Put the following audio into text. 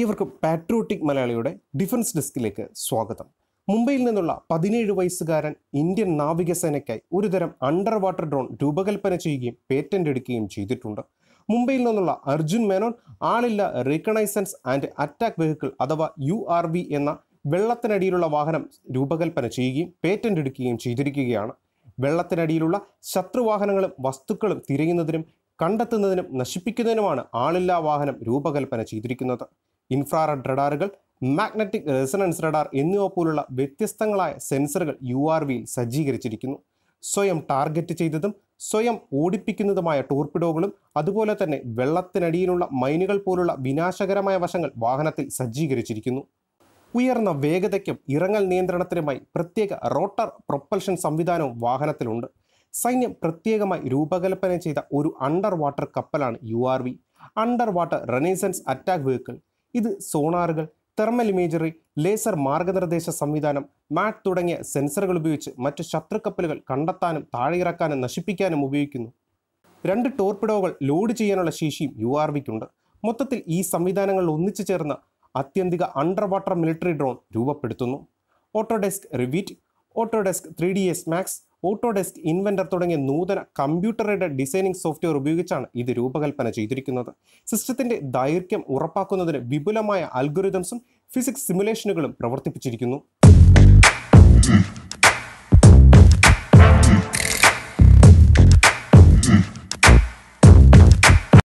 ഇവർക്ക് പാട്രിയോട്ടിക് മലയാളിയുടെ ഡിഫൻസ് ഡെസ്കിലേക്ക് സ്വാഗതം. മുംബൈയിൽ നിന്നുള്ള പതിനേഴ് വയസ്സുകാരൻ ഇന്ത്യൻ നാവികസേനയ്ക്കായി ഒരുതരം അണ്ടർ വാട്ടർ ഡ്രോൺ രൂപകൽപ്പന ചെയ്യുകയും പേറ്റന്റ് എടുക്കുകയും ചെയ്തിട്ടുണ്ട്. മുംബൈയിൽ നിന്നുള്ള അർജുൻ മേനോൻ ആളില്ല റീകണൈസൻസ് ആൻഡ് അറ്റാക്ക് വെഹിക്കിൾ അഥവാ യു ആർ വി എന്ന വെള്ളത്തിനടിയിലുള്ള വാഹനം രൂപകൽപ്പന ചെയ്യുകയും പേറ്റന്റ് എടുക്കുകയും ചെയ്തിരിക്കുകയാണ്. വെള്ളത്തിനടിയിലുള്ള ശത്രുവാഹനങ്ങളും വസ്തുക്കളും തിരയുന്നതിനും കണ്ടെത്തുന്നതിനും നശിപ്പിക്കുന്നതിനുമാണ് ആളില്ലാ വാഹനം രൂപകൽപ്പന ചെയ്തിരിക്കുന്നത്. ഇൻഫ്രാറെഡ് റഡാറുകൾ മാഗ്നറ്റിക് റെസണൻസ് റഡാർ എന്നിവ പോലുള്ള വ്യത്യസ്തങ്ങളായ സെൻസറുകൾ യു ആർ വിയിൽ സജ്ജീകരിച്ചിരിക്കുന്നു. സ്വയം ടാർഗറ്റ് ചെയ്തതും സ്വയം ഓടിപ്പിക്കുന്നതുമായ ടോർപിഡോകളും അതുപോലെ തന്നെ വെള്ളത്തിനടിയിലുള്ള മൈനുകൾ പോലുള്ള വിനാശകരമായ വശങ്ങൾ വാഹനത്തിൽ സജ്ജീകരിച്ചിരിക്കുന്നു. ഉയർന്ന വേഗതയ്ക്കും ഇറങ്ങൽ നിയന്ത്രണത്തിനുമായി പ്രത്യേക റോട്ടർ പ്രൊപ്പൽഷൻ സംവിധാനവും വാഹനത്തിലുണ്ട്. സൈന്യം പ്രത്യേകമായി രൂപകൽപ്പന ചെയ്ത ഒരു under water കപ്പലാണ് U R V. Under water reconnaissance attack vehicle. ഇത് സോണാറുകൾ തെർമൽ ഇമേജറി ലേസർ മാർഗനിർദ്ദേശ സംവിധാനം മാറ്റ് തുടങ്ങിയ സെൻസറുകൾ ഉപയോഗിച്ച് മറ്റ് ശത്രുക്കപ്പലുകൾ കണ്ടെത്താനും താഴെയിറക്കാനും നശിപ്പിക്കാനും ഉപയോഗിക്കുന്നു. രണ്ട് ടോർപിഡോകൾ ലോഡ് ചെയ്യാനുള്ള ശേഷിയും യു ആർ വിക്കുണ്ട് മൊത്തത്തിൽ ഈ സംവിധാനങ്ങൾ ഒന്നിച്ചു ചേർന്ന അത്യന്തിക അണ്ടർ വാട്ടർ മിലിറ്ററി ഡ്രോൺ രൂപപ്പെടുത്തുന്നു. Autodesk Revit Autodesk three D S Max Autodesk Inventor തുടങ്ങിയ നൂതന കമ്പ്യൂട്ടറുടെ ഡിസൈനിങ് സോഫ്റ്റ്വെയർ ഉപയോഗിച്ചാണ് ഇത് രൂപകൽപ്പന ചെയ്തിരിക്കുന്നത്. സിസ്റ്റത്തിന്റെ ദൈർഘ്യം ഉറപ്പാക്കുന്നതിന് വിപുലമായ അൽഗോരിതംസും ഫിസിക്സ് സിമുലേഷനുകളും പ്രവർത്തിപ്പിച്ചിരിക്കുന്നു.